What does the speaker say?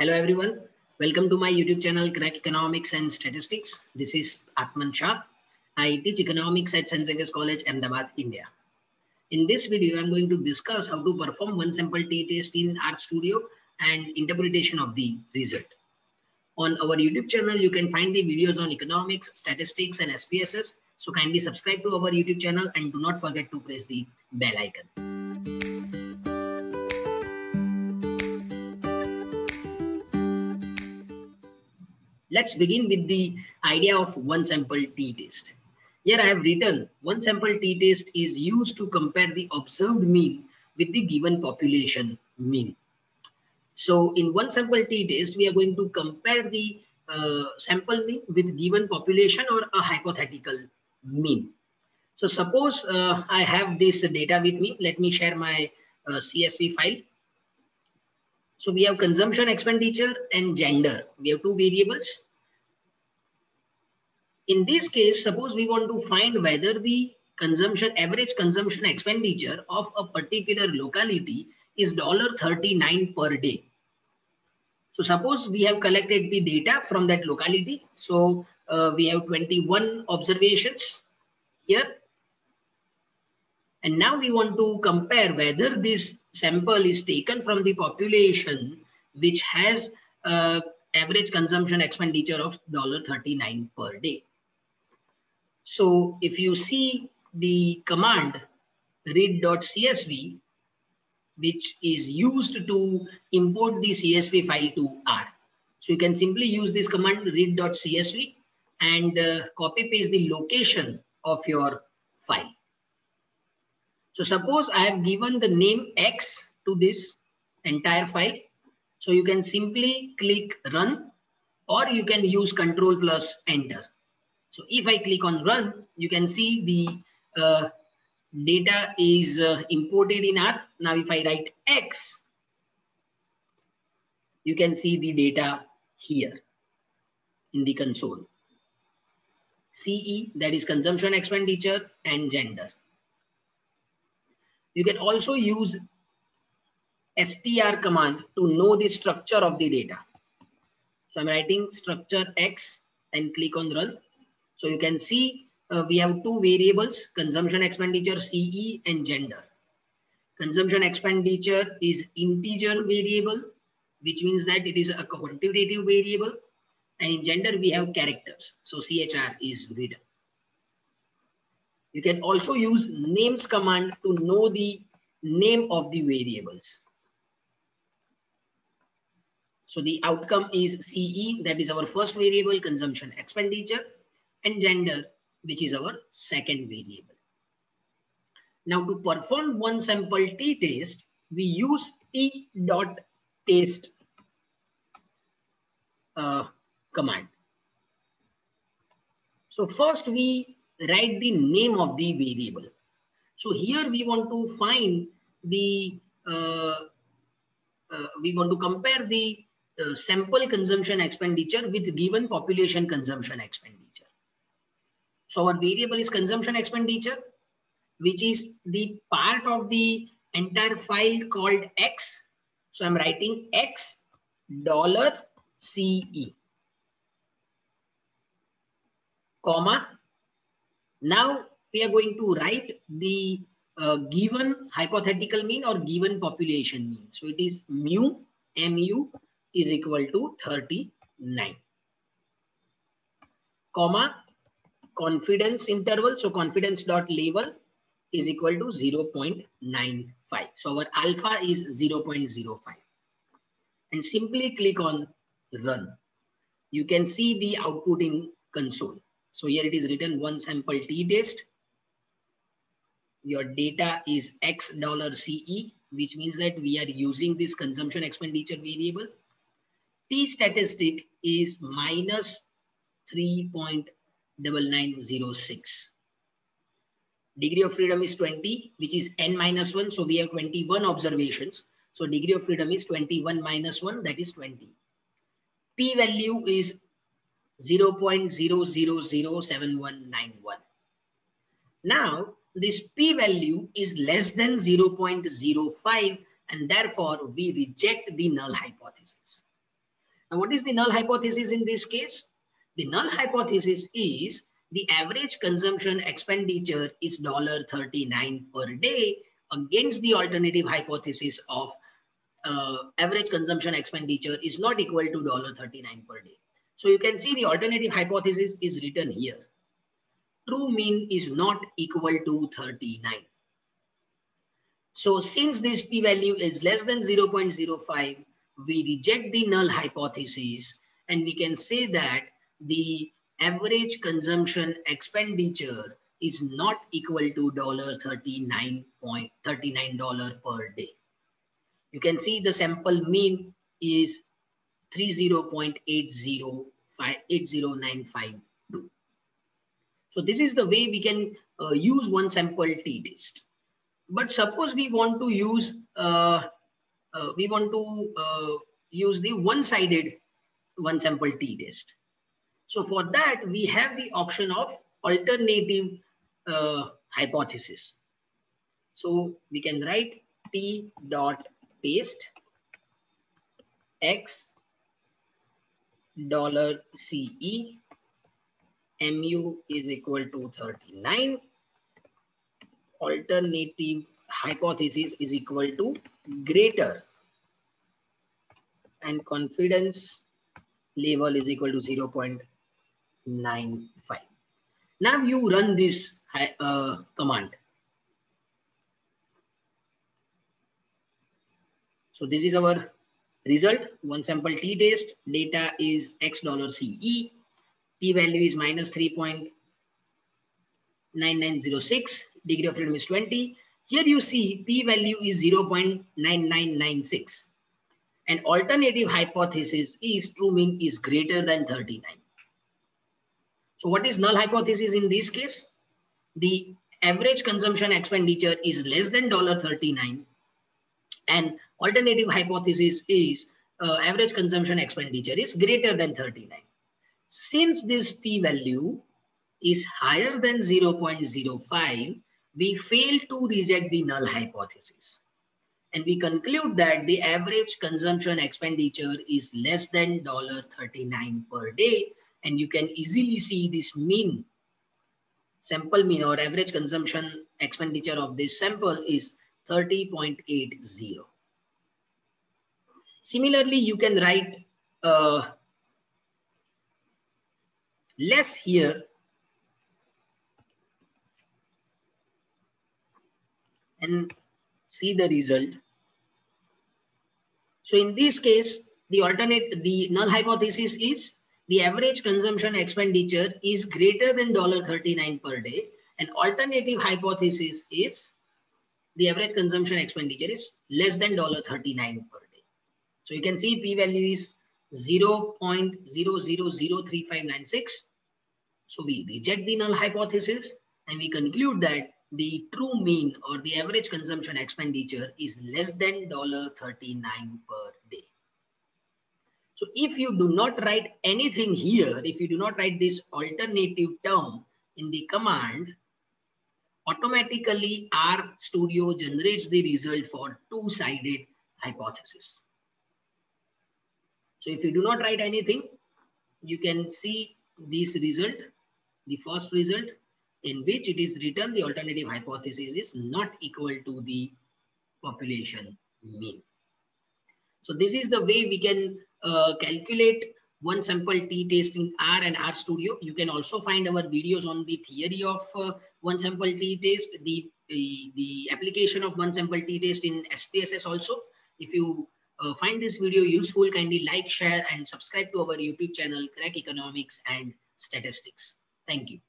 Hello everyone. Welcome to my YouTube channel Crack Economics and Statistics. This is Atman Shah. I teach economics at St. Xavier's College, Ahmedabad, India. In this video, I'm going to discuss how to perform one sample t-test in RStudio and interpretation of the result. On our YouTube channel, you can find the videos on economics, statistics, and SPSS. So kindly subscribe to our YouTube channel and do not forget to press the bell icon. Let's begin with the idea of one sample t-test. Here I have written one sample t-test is used to compare the observed mean with the given population mean. So in one sample t-test, we are going to compare the uh, sample mean with given population or a hypothetical mean. So suppose uh, I have this data with me. Let me share my uh, CSV file. So we have consumption expenditure and gender. We have two variables. In this case, suppose we want to find whether the consumption, average consumption expenditure of a particular locality is $39 per day. So suppose we have collected the data from that locality. So uh, we have 21 observations here and now we want to compare whether this sample is taken from the population which has uh, average consumption expenditure of $39 per day. So if you see the command read.csv, which is used to import the CSV file to R. So you can simply use this command read.csv and uh, copy paste the location of your file. So suppose I have given the name X to this entire file. So you can simply click run or you can use control plus enter. So if I click on run, you can see the uh, data is uh, imported in R. Now if I write X, you can see the data here in the console. CE, that is consumption expenditure and gender. You can also use str command to know the structure of the data. So I'm writing structure X and click on run. So you can see uh, we have two variables, consumption expenditure CE and gender. Consumption expenditure is integer variable, which means that it is a quantitative variable. And in gender, we have characters. So CHR is written. You can also use names command to know the name of the variables. So the outcome is CE, that is our first variable, consumption expenditure, and gender, which is our second variable. Now to perform one sample t-test, we use t t.test uh, command. So first we write the name of the variable. So here we want to find the, uh, uh, we want to compare the uh, sample consumption expenditure with given population consumption expenditure. So our variable is consumption expenditure, which is the part of the entire file called X. So I'm writing X dollar CE, comma now we are going to write the uh, given hypothetical mean or given population mean. So it is mu, mu is equal to 39. Comma, confidence interval. So confidence dot level is equal to 0 0.95. So our alpha is 0 0.05. And simply click on run. You can see the output in console. So here it is written one sample t-test. Your data is X dollar CE, which means that we are using this consumption expenditure variable. T statistic is minus 3.9906. Degree of freedom is 20, which is n minus 1. So we have 21 observations. So degree of freedom is 21 minus 1, that is 20. P value is 0.0007191. Now, this p-value is less than 0.05 and therefore we reject the null hypothesis. Now, what is the null hypothesis in this case? The null hypothesis is the average consumption expenditure is $39 per day against the alternative hypothesis of uh, average consumption expenditure is not equal to $39 per day. So you can see the alternative hypothesis is written here. True mean is not equal to 39. So since this p-value is less than 0.05, we reject the null hypothesis and we can say that the average consumption expenditure is not equal to $39.39 per day. You can see the sample mean is 30.80952. So this is the way we can uh, use one sample t-test. But suppose we want to use uh, uh, we want to uh, use the one-sided one sample t-test. So for that, we have the option of alternative uh, hypothesis. So we can write t dot test x dollar CE mu is equal to 39 alternative hypothesis is equal to greater and confidence level is equal to 0 0.95. Now you run this uh, command. So this is our result. One sample t-test data is x dollar CE. P value is minus 3.9906. Degree of freedom is 20. Here you see p value is 0.9996. And alternative hypothesis is true mean is greater than 39. So what is null hypothesis in this case? The average consumption expenditure is less than $39 and alternative hypothesis is uh, average consumption expenditure is greater than 39. Since this p-value is higher than 0.05, we fail to reject the null hypothesis. And we conclude that the average consumption expenditure is less than $39 per day. And you can easily see this mean, sample mean or average consumption expenditure of this sample is 30.80. Similarly, you can write uh, less here and see the result. So in this case, the alternate, the null hypothesis is the average consumption expenditure is greater than 39 per day. And alternative hypothesis is the average consumption expenditure is less than 39 per day. So you can see p-value is 0 0.003596. So we reject the null hypothesis and we conclude that the true mean or the average consumption expenditure is less than 39 per. So if you do not write anything here, if you do not write this alternative term in the command, automatically R Studio generates the result for two-sided hypothesis. So if you do not write anything, you can see this result, the first result, in which it is written the alternative hypothesis is not equal to the population mean. So this is the way we can uh, calculate one sample t-test in R and R Studio. You can also find our videos on the theory of uh, one sample t-test, the, the, the application of one sample t-test in SPSS also. If you uh, find this video useful, kindly like, share and subscribe to our YouTube channel, Crack Economics and Statistics. Thank you.